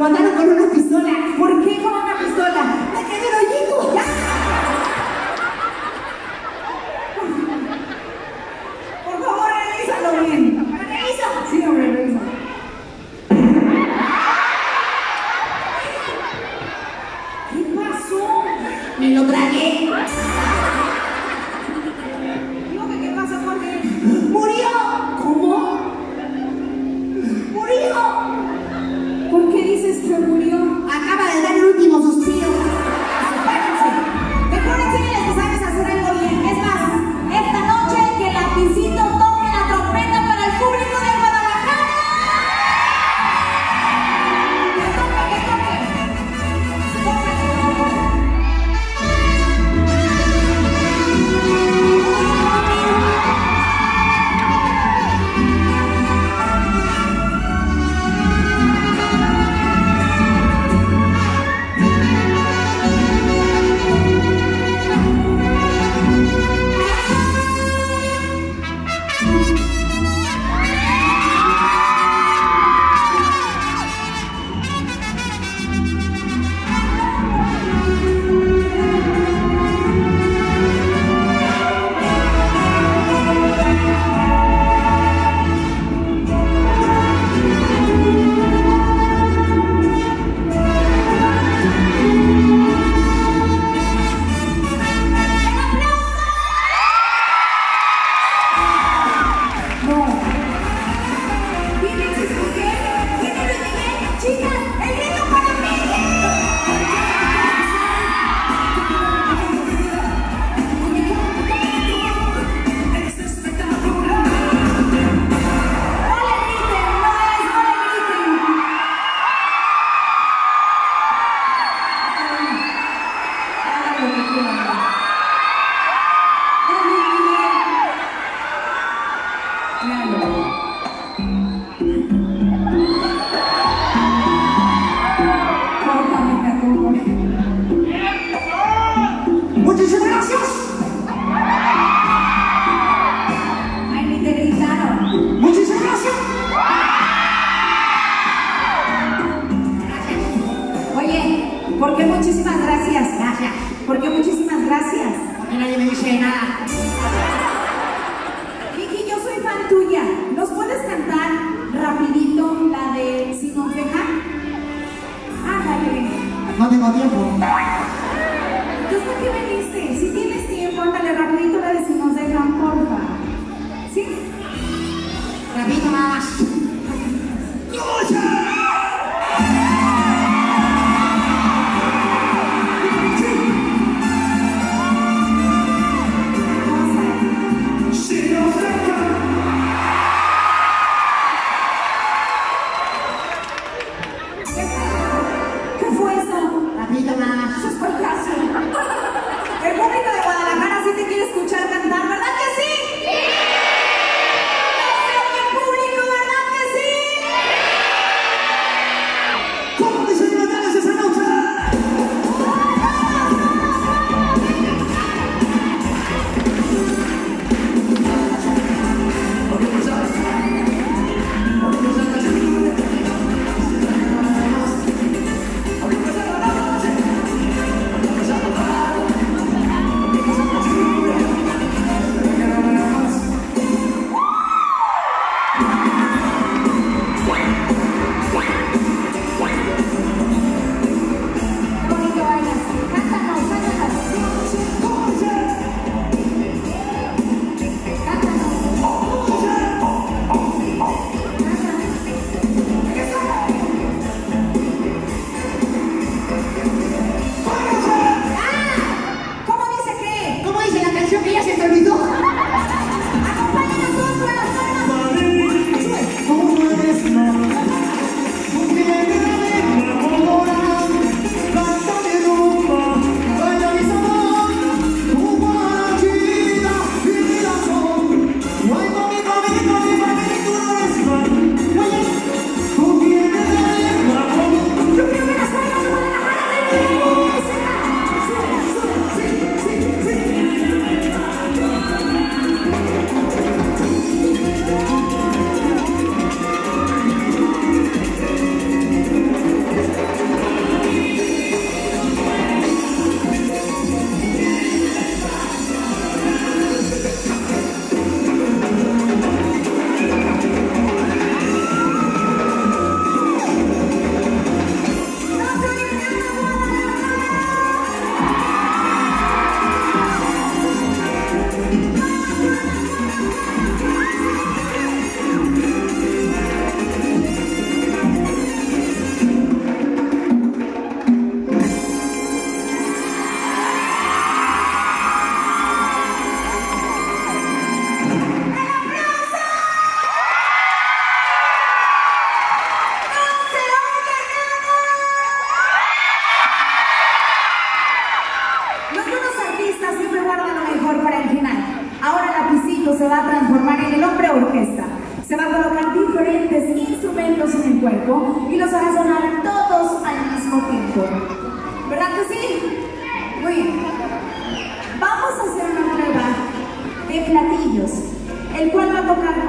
mataron con una pistola. ¿Por qué con una pistola? Muchísimas gracias. Oye, ¿por qué muchísimas gracias? gracias. Porque muchísimas gracias? Porque nadie me dice nada. de platillos, el cual va a tocar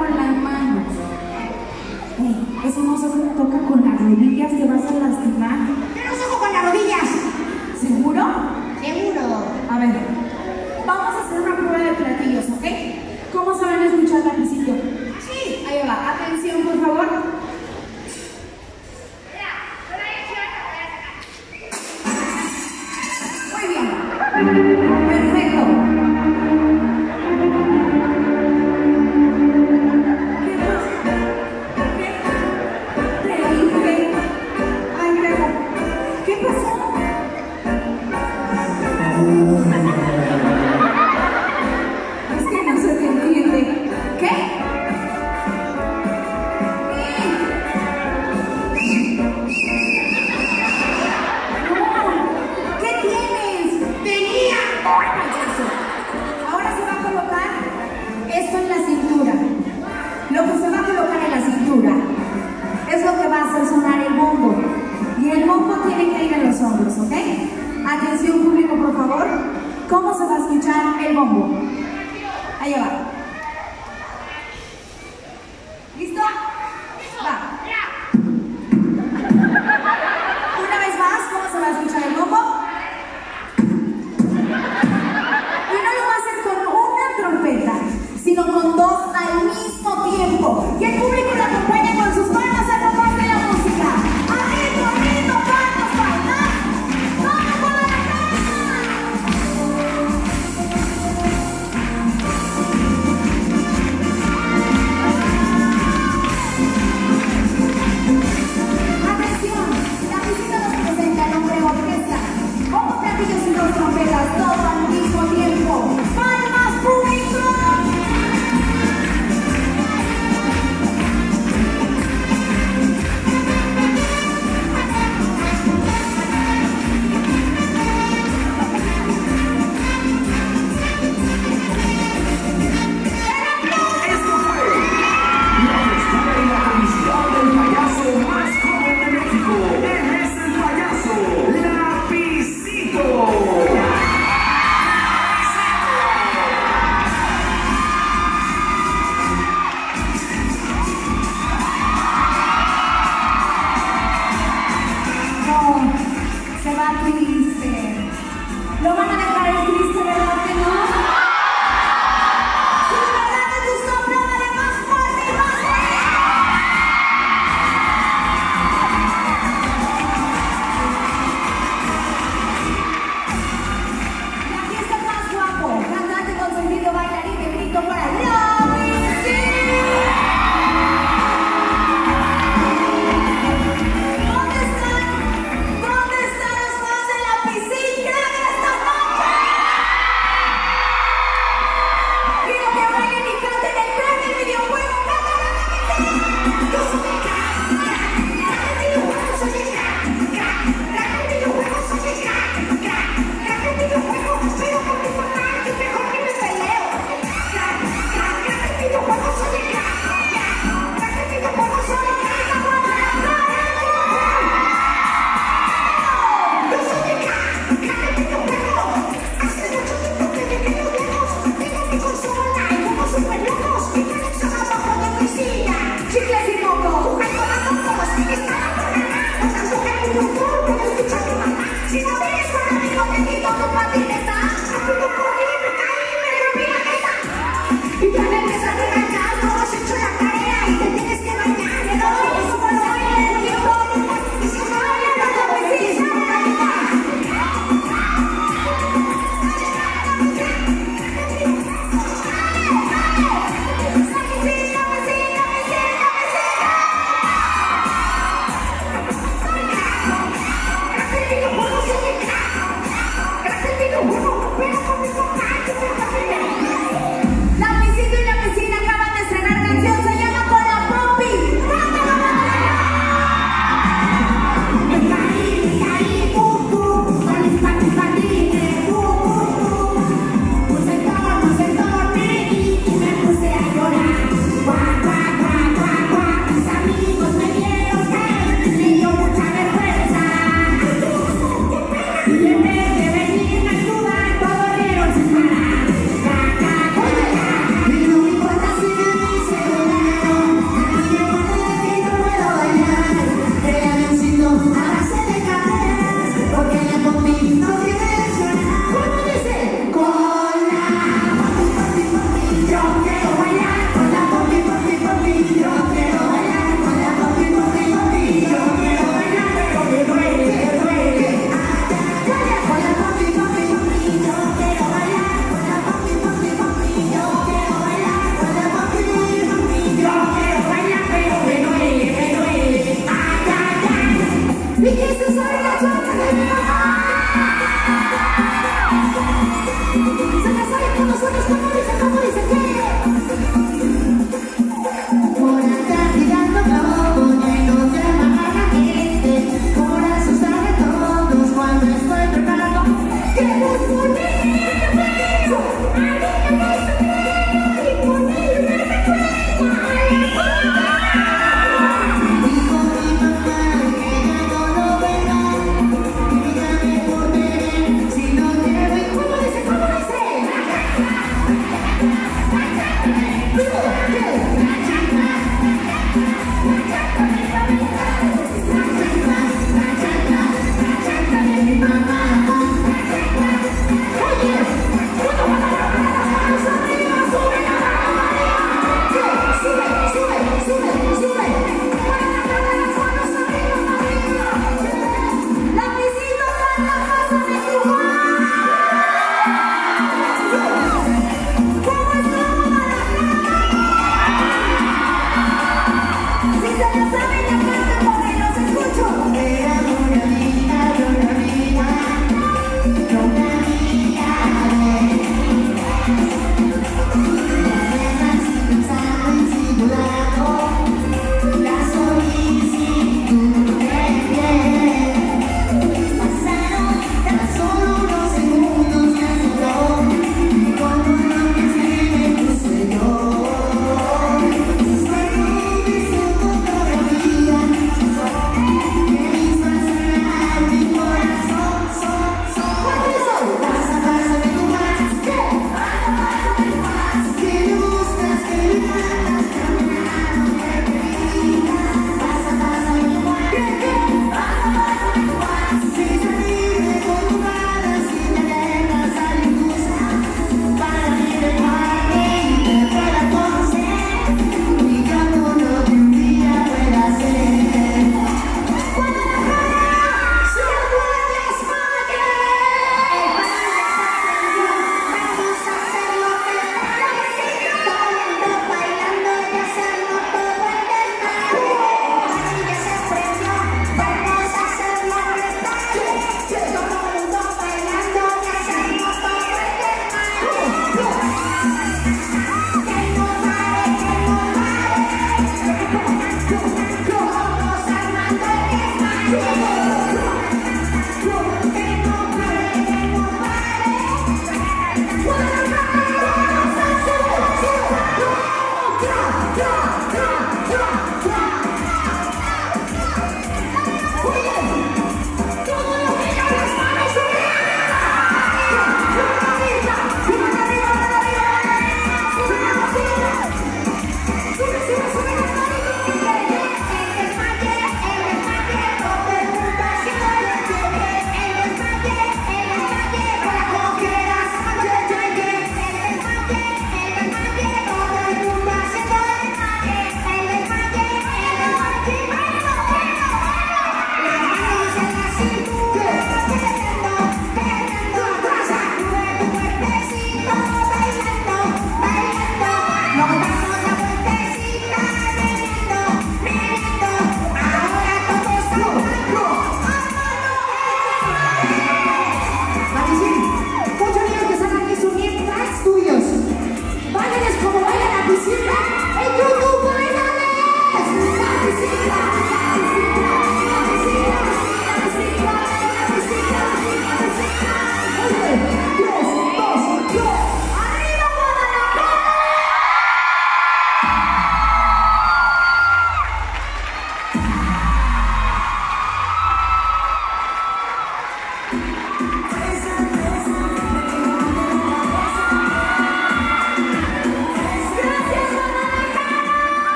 ¿Cómo se va a escuchar el bombo? Ahí va.